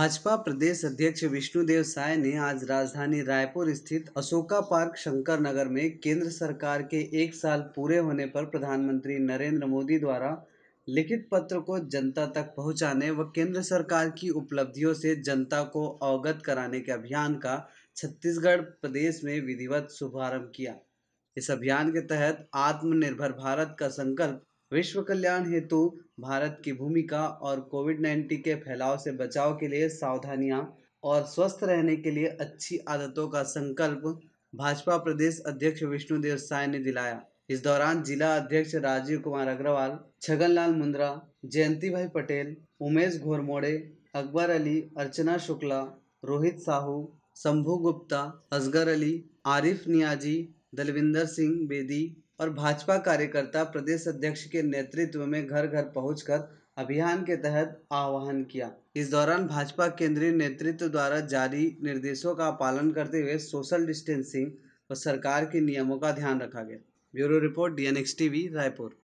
भाजपा प्रदेश अध्यक्ष विष्णुदेव साय ने आज राजधानी रायपुर स्थित अशोका पार्क शंकर नगर में केंद्र सरकार के एक साल पूरे होने पर प्रधानमंत्री नरेंद्र मोदी द्वारा लिखित पत्र को जनता तक पहुँचाने व केंद्र सरकार की उपलब्धियों से जनता को अवगत कराने के अभियान का छत्तीसगढ़ प्रदेश में विधिवत शुभारंभ किया। इस अभियान के तहत आत्मनिर्भर भारत का संकल्प विश्व कल्याण हेतु भारत की भूमिका और कोविड 19 के फैलाव से बचाव के लिए सावधानियाँ और स्वस्थ रहने के लिए अच्छी आदतों का संकल्प भाजपा प्रदेश अध्यक्ष विष्णुदेव साय ने दिलाया। इस दौरान जिला अध्यक्ष राजीव कुमार अग्रवाल छगन लाल मुंद्रा जयंती भाई पटेल, उमेश घोरमोड़े, अकबर अली, अर्चना शुक्ला, रोहित साहू, शंभू गुप्ता, असगर अली, आरिफ नियाजी, दलविंदर सिंह बेदी और भाजपा कार्यकर्ता प्रदेश अध्यक्ष के नेतृत्व में घर घर पहुंचकर अभियान के तहत आह्वान किया। इस दौरान भाजपा केंद्रीय नेतृत्व द्वारा जारी निर्देशों का पालन करते हुए सोशल डिस्टेंसिंग और सरकार के नियमों का ध्यान रखा गया। Bureau report DNX TV Raipur.